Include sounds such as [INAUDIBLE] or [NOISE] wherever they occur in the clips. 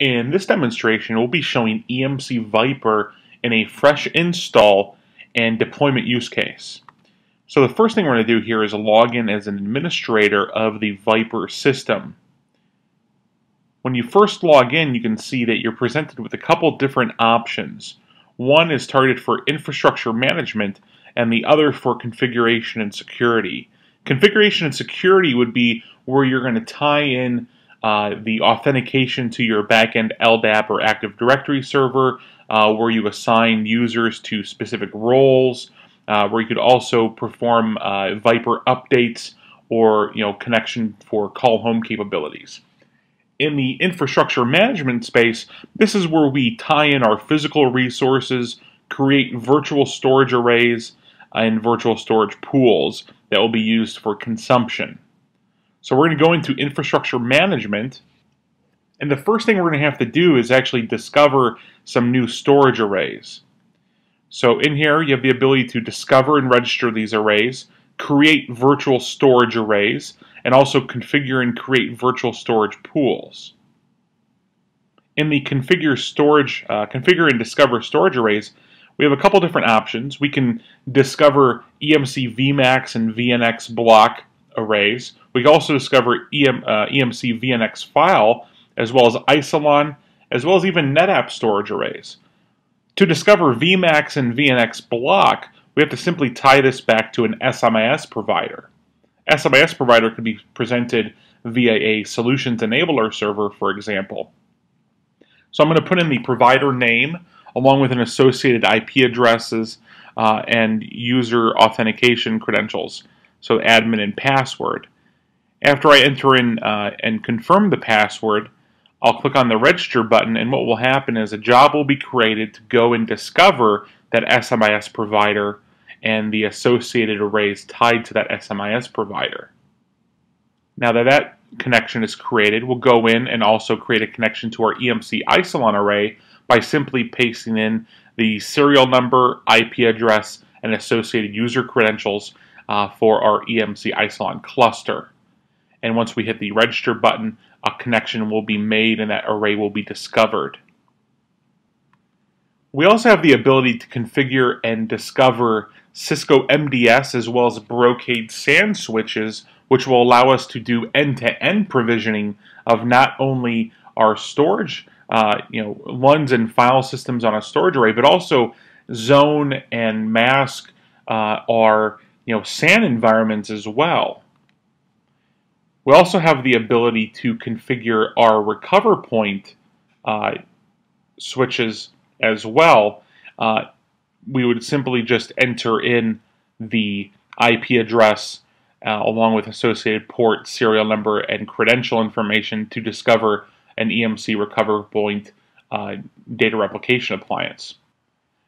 In this demonstration, we'll be showing EMC ViPR in a fresh install and deployment use case. So the first thing we're going to do here is log in as an administrator of the ViPR system. When you first log in, you can see that you're presented with a couple different options. One is targeted for infrastructure management, and the other for configuration and security. Configuration and security would be where you're going to tie in uh, the authentication to your backend LDAP or Active Directory server, uh, where you assign users to specific roles, uh, where you could also perform uh, ViPR updates or you know connection for call home capabilities. In the infrastructure management space, this is where we tie in our physical resources, create virtual storage arrays, and virtual storage pools that will be used for consumption. So we're going to go into infrastructure management. And the first thing we're going to have to do is actually discover some new storage arrays. So in here, you have the ability to discover and register these arrays, create virtual storage arrays, and also configure and create virtual storage pools. In the configure storage, uh, configure and discover storage arrays, we have a couple different options. We can discover EMC VMAX and VNX block arrays. We also discover EM, uh, EMC VNX file, as well as Isilon, as well as even NetApp storage arrays. To discover VMAX and VNX block, we have to simply tie this back to an SMI-S provider. SMI-S provider could be presented via a solutions enabler server, for example. So I'm going to put in the provider name along with an associated IP addresses uh, and user authentication credentials so admin and password. After I enter in uh, and confirm the password, I'll click on the register button and what will happen is a job will be created to go and discover that SMI-S provider and the associated arrays tied to that SMI-S provider. Now that that connection is created, we'll go in and also create a connection to our EMC Isilon array by simply pasting in the serial number, IP address, and associated user credentials uh, for our EMC Isilon cluster. And once we hit the register button, a connection will be made and that array will be discovered. We also have the ability to configure and discover Cisco MDS as well as Brocade SAN switches, which will allow us to do end-to-end -end provisioning of not only our storage, uh, you know, LUNs and file systems on a storage array, but also zone and mask uh, our you know, SAN environments as well. We also have the ability to configure our RecoverPoint uh, switches as well. Uh, we would simply just enter in the IP address uh, along with associated port, serial number, and credential information to discover an EMC RecoverPoint uh, data replication appliance.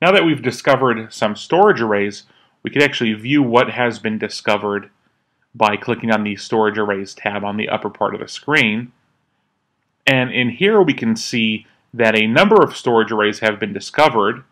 Now that we've discovered some storage arrays, we could actually view what has been discovered by clicking on the Storage Arrays tab on the upper part of the screen. And in here we can see that a number of storage arrays have been discovered,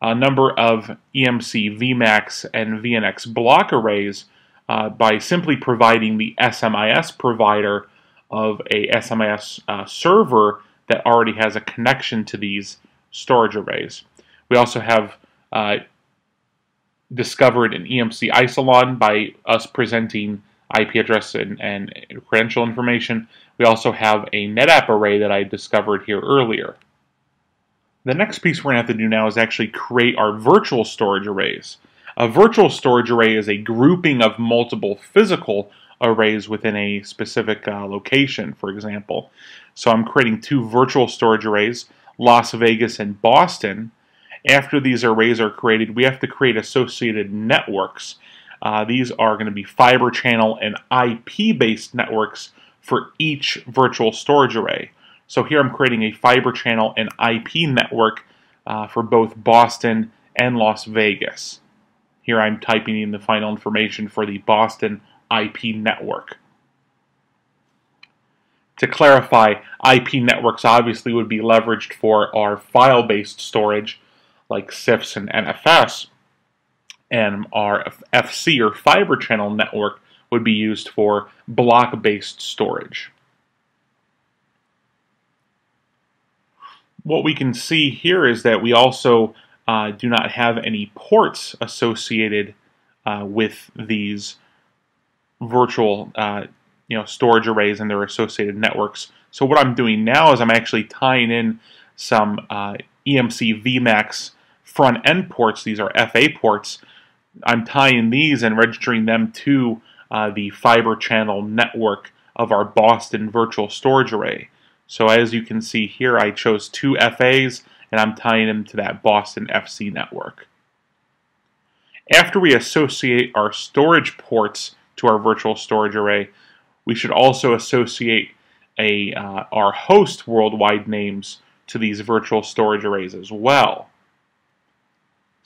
a number of EMC VMAX and VNX block arrays uh, by simply providing the SMI-S provider of a SMI-S uh, server that already has a connection to these storage arrays. We also have uh, discovered an EMC Isilon by us presenting IP address and, and credential information. We also have a NetApp array that I discovered here earlier. The next piece we're going to have to do now is actually create our virtual storage arrays. A virtual storage array is a grouping of multiple physical arrays within a specific uh, location, for example. So I'm creating two virtual storage arrays, Las Vegas and Boston, after these arrays are created, we have to create associated networks. Uh, these are going to be fiber channel and IP-based networks for each virtual storage array. So here I'm creating a fiber channel and IP network uh, for both Boston and Las Vegas. Here I'm typing in the final information for the Boston IP network. To clarify, IP networks obviously would be leveraged for our file-based storage, like CIFS and NFS, and our FC or fiber channel network would be used for block-based storage. what we can see here is that we also uh, do not have any ports associated uh, with these virtual uh, you know, storage arrays and their associated networks. So what I'm doing now is I'm actually tying in some uh, EMC VMAX front end ports. These are FA ports. I'm tying these and registering them to uh, the fiber channel network of our Boston virtual storage array. So as you can see here, I chose two FAs and I'm tying them to that Boston FC network. After we associate our storage ports to our virtual storage array, we should also associate a, uh, our host worldwide names to these virtual storage arrays as well.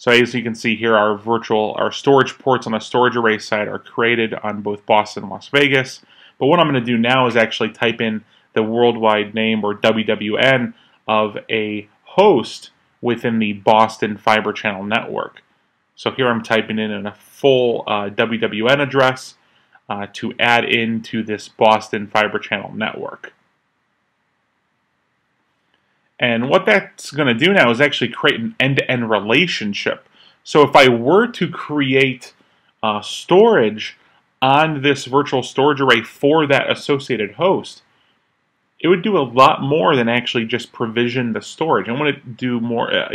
So as you can see here, our virtual, our storage ports on the storage array side are created on both Boston and Las Vegas. But what I'm going to do now is actually type in the worldwide name or WWN of a host within the Boston Fiber Channel network. So here I'm typing in a full uh, WWN address uh, to add into this Boston Fiber Channel network. And what that's going to do now is actually create an end-to-end -end relationship. So if I were to create uh, storage on this virtual storage array for that associated host, it would do a lot more than actually just provision the storage. I want to do more. Uh,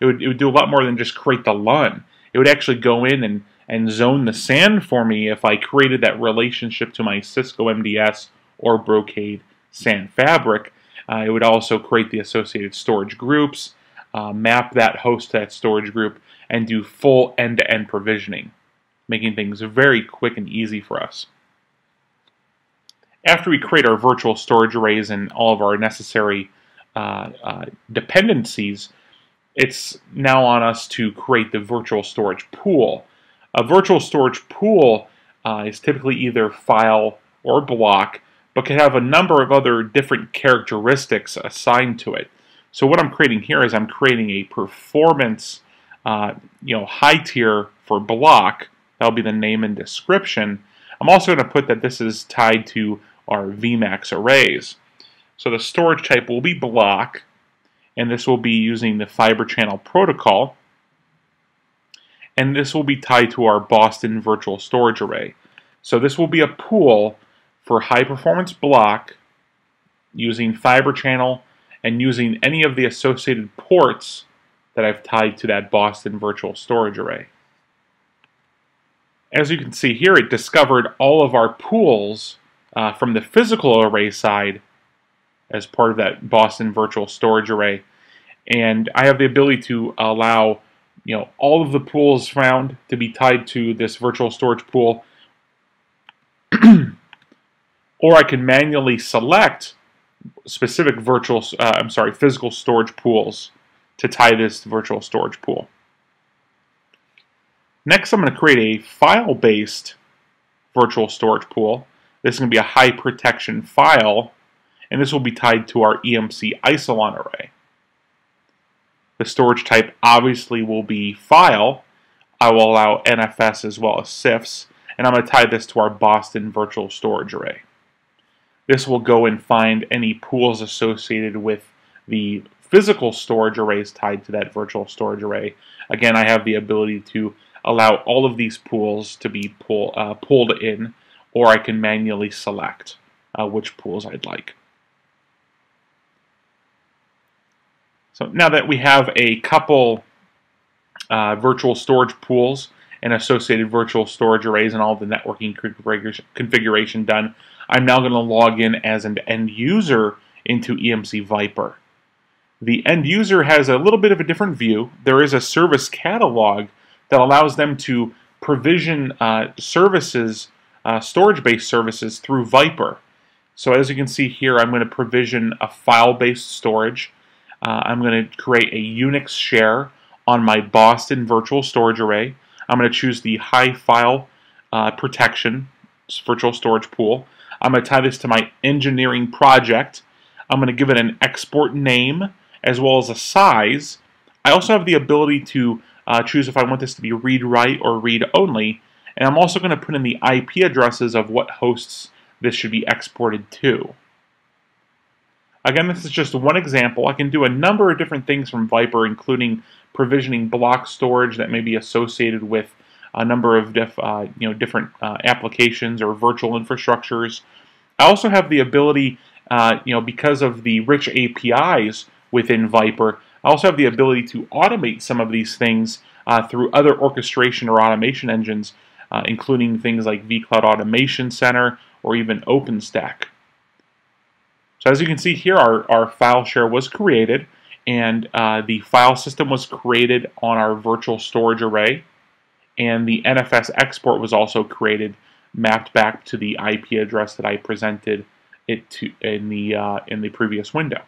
it would it would do a lot more than just create the LUN. It would actually go in and and zone the SAN for me if I created that relationship to my Cisco MDS or Brocade SAN fabric. Uh, it would also create the associated storage groups, uh, map that host to that storage group, and do full end-to-end -end provisioning, making things very quick and easy for us. After we create our virtual storage arrays and all of our necessary uh, uh dependencies, it's now on us to create the virtual storage pool. A virtual storage pool uh, is typically either file or block, but can have a number of other different characteristics assigned to it. So what I'm creating here is I'm creating a performance, uh, you know, high tier for block. That'll be the name and description. I'm also going to put that this is tied to our VMAX arrays. So the storage type will be block, and this will be using the fiber channel protocol and this will be tied to our Boston Virtual Storage Array. So this will be a pool for high performance block using fiber channel and using any of the associated ports that I've tied to that Boston Virtual Storage Array. As you can see here, it discovered all of our pools uh, from the physical array side as part of that Boston Virtual Storage Array. And I have the ability to allow you know, all of the pools found to be tied to this virtual storage pool. [CLEARS THROAT] or I can manually select specific virtual, uh, I'm sorry, physical storage pools to tie this virtual storage pool. Next, I'm going to create a file-based virtual storage pool. This is going to be a high protection file, and this will be tied to our EMC Isilon array. The storage type obviously will be file. I will allow NFS as well as CIFS, and I'm going to tie this to our Boston Virtual Storage Array. This will go and find any pools associated with the physical storage arrays tied to that virtual storage array. Again, I have the ability to allow all of these pools to be pull, uh, pulled in, or I can manually select uh, which pools I'd like. So now that we have a couple uh, virtual storage pools and associated virtual storage arrays and all the networking configuration done, I'm now going to log in as an end user into EMC ViPR. The end user has a little bit of a different view. There is a service catalog that allows them to provision uh, services, uh, storage-based services through ViPR. So as you can see here, I'm going to provision a file-based storage. Uh, I'm going to create a Unix share on my Boston virtual storage array. I'm going to choose the high file uh, protection virtual storage pool. I'm going to tie this to my engineering project. I'm going to give it an export name as well as a size. I also have the ability to uh, choose if I want this to be read-write or read-only. And I'm also going to put in the IP addresses of what hosts this should be exported to. Again, this is just one example. I can do a number of different things from ViPR, including provisioning block storage that may be associated with a number of diff, uh, you know, different uh, applications or virtual infrastructures. I also have the ability, uh, you know, because of the rich APIs within ViPR, I also have the ability to automate some of these things uh, through other orchestration or automation engines, uh, including things like vCloud Automation Center or even OpenStack. So as you can see here, our, our file share was created and uh, the file system was created on our virtual storage array and the NFS export was also created mapped back to the IP address that I presented it to in the uh, in the previous window.